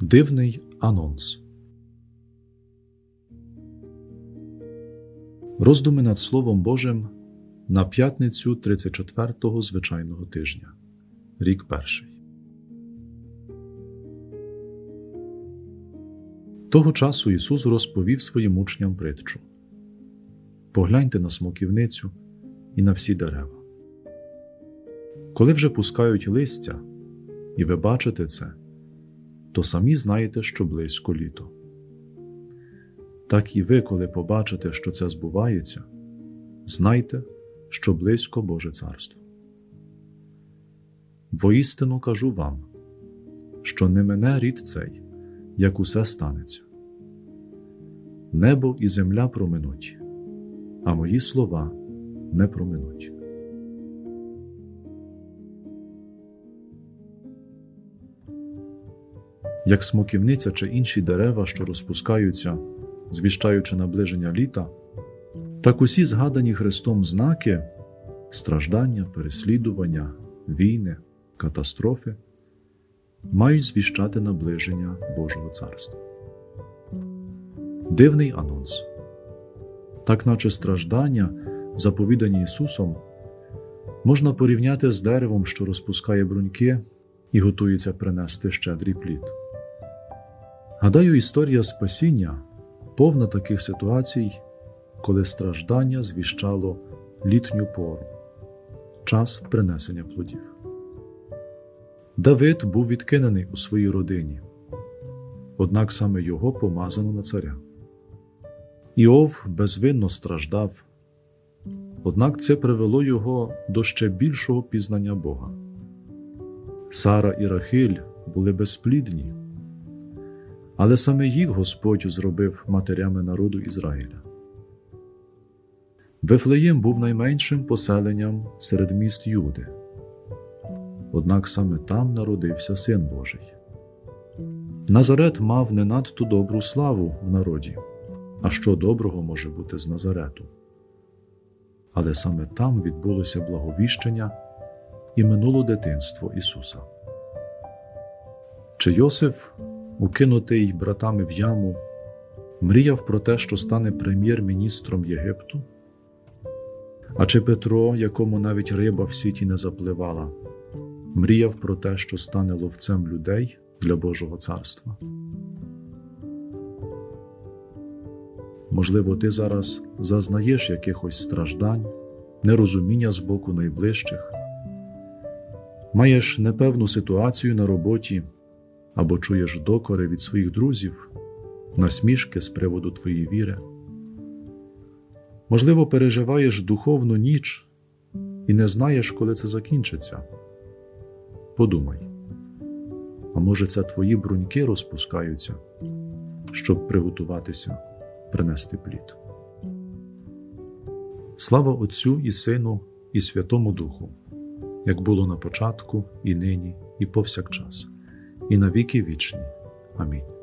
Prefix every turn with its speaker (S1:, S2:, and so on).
S1: Дивний анонс. Роздуми над Словом Божим на п'ятницю 34-го звичайного тижня. Рік перший. Того часу Ісус розповів своїм учням притчу Погляньте на смоківницю і на всі дерева. Коли вже пускають листя, і ви бачите це то самі знаєте, що близько літо. Так і ви, коли побачите, що це збувається, знайте, що близько Боже Царство. Воістину кажу вам, що не мене рід цей, як усе станеться. Небо і земля проминуть, а мої слова не проминуть. Як смоківниця чи інші дерева, що розпускаються, звіщаючи наближення літа, так усі згадані Христом знаки, страждання, переслідування, війни, катастрофи мають звіщати наближення Божого Царства. Дивний анонс. Так, наче страждання, заповідані Ісусом, можна порівняти з деревом, що розпускає бруньки і готується принести щедрий плід. Гадаю, історія спасіння повна таких ситуацій, коли страждання звіщало літню пору, час принесення плодів. Давид був відкинений у своїй родині, однак саме його помазано на царя. Іов безвинно страждав, однак це привело його до ще більшого пізнання Бога. Сара і Рахиль були безплідні але саме їх Господь зробив матерями народу Ізраїля. Вифлеєм був найменшим поселенням серед міст Юди, однак саме там народився Син Божий. Назарет мав не надто добру славу в народі, а що доброго може бути з Назарету. Але саме там відбулося благовіщення і минуло дитинство Ісуса. Чи Йосиф укинутий братами в яму, мріяв про те, що стане прем'єр-міністром Єгипту? А чи Петро, якому навіть риба в сіті не запливала, мріяв про те, що стане ловцем людей для Божого царства? Можливо, ти зараз зазнаєш якихось страждань, нерозуміння з боку найближчих, маєш непевну ситуацію на роботі або чуєш докори від своїх друзів, насмішки з приводу твоєї віри. Можливо, переживаєш духовну ніч і не знаєш, коли це закінчиться. Подумай, а може, це твої бруньки розпускаються, щоб приготуватися, принести плід. Слава Отцю і Сину, і Святому Духу, як було на початку, і нині, і повсякчас і на віки вічні. Амінь.